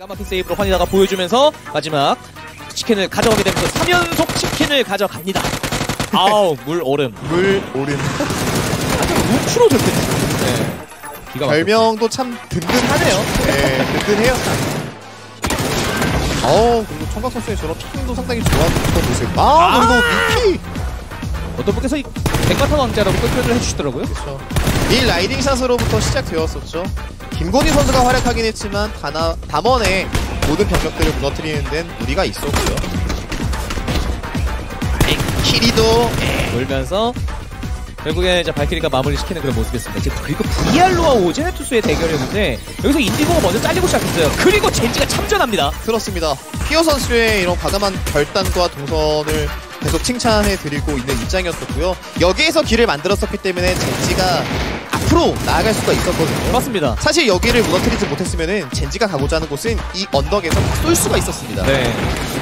까마킨 세이브로 환희다가 보여주면서 마지막 치킨을 가져가게 되면서 3연속 치킨을 가져갑니다. 아우 물 얼음. 물 오름. 될 텐데. 네. 기가 막혔어요. 별명도 참 든든하네요. 네, 든든해요. 어 그리고 청각 선수의 저런 피킹도 상당히 좋았던 모습. 아, 아! 그리고 미키. 어떤 분께서 이 백마탄 왕자라고 표현을 해주시더라고요. 그렇죠. 이 라이딩 샷으로부터 시작되었었죠. 김건희 선수가 활약하긴 했지만 다나, 담원의 모든 병력들을 무너뜨리는 데는 무리가 있었고요. 키리도 놀면서 결국에 이제 발키리가 마무리 시키는 그런 모습이었습니다. 이제 그리고 VR로와 오제네 투수의 대결이었는데 여기서 인디고가 먼저 잘리고 시작했어요. 그리고 젠지가 참전합니다. 그렇습니다. 피오 선수의 이런 과감한 결단과 동선을 계속 칭찬해드리고 있는 입장이었었고요. 여기에서 길을 만들었었기 때문에 젠지가 앞으로 나아갈 수가 있었거든요. 맞습니다. 사실 여기를 무너뜨리지 못했으면은 젠지가 가고자 하는 곳은 이 언덕에서 쏠 수가 있었습니다. 네.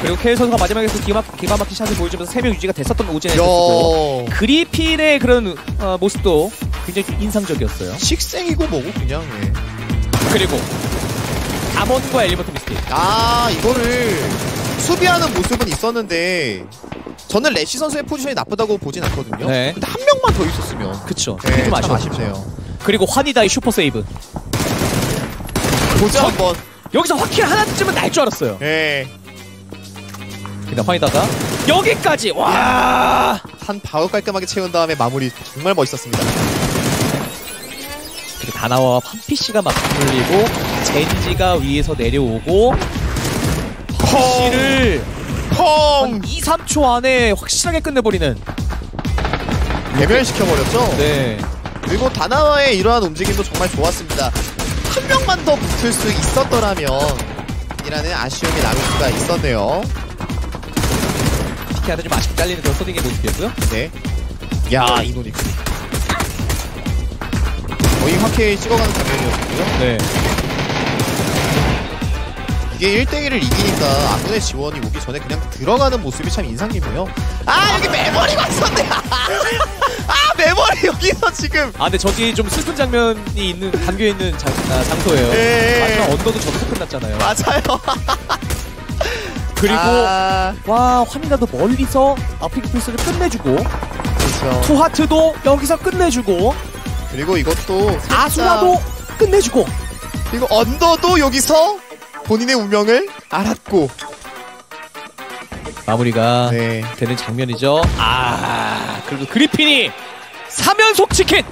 그리고 케일 선수가 마지막에서 기가, 막- 기가 막힌 샷을 보여주면서 3명 유지가 됐었던 야, 그리핀의 그런 어, 모습도 굉장히 좀 인상적이었어요. 식생이고 뭐고 그냥. 예. 그리고 담원과 엘리버트 미스틱. 아 이거를 수비하는 모습은 있었는데 저는 레시 선수의 포지션이 나쁘다고 보진 않거든요. 네. 근데 한 명만 더 있었으면 그쵸. 네, 그게 좀참 아쉬웠죠. 아쉽네요. 그리고 환희다의 슈퍼 세이브. 보자 한번. 여기서 확킬 하나쯤은 날 줄 알았어요. 예. 근데 환희다가 여기까지 와. 한 바로 깔끔하게 채운 다음에 마무리 정말 멋있었습니다. 그리고 다나와와 판피씨가 막 물리고 젠지가 위에서 내려오고 한 펑! 2, 3초 안에 확실하게 끝내버리는 개멸시켜버렸죠? 네. 그리고 다나와의 이러한 움직임도 정말 좋았습니다. 한 명만 더 붙을 수 있었더라면 이라는 아쉬움이 남을 수가 있었네요. 피케한테 좀 아쉽게 잘리는 그런 소딩의 모습이었고요. 네. 야, 이노닉. 거의 확실히 찍어가는 장면이었고요. 네. 이게 1대1을 이기니까 아군의 지원이 오기 전에 그냥 들어가는 모습이 참 인상 깊네요. 아, 여기 메모리가 있었네! 아, 메모리 여기서 지금! 아 근데 저기 좀 슬픈 장면이 있는 담겨있는 장, 아, 장소예요. 예. 마지막 언더도 저기서 끝났잖아요. 맞아요. 그리고 아, 와 환희다도 멀리서 아프리카 플스를 끝내주고 그렇죠. 투하트도 여기서 끝내주고 그리고 이것도 살짝- 아수라도 끝내주고 그리고 언더도 여기서 본인의 운명을 알았고. 마무리가 네. 되는 장면이죠. 아 그리고 그리핀이 3연속 치킨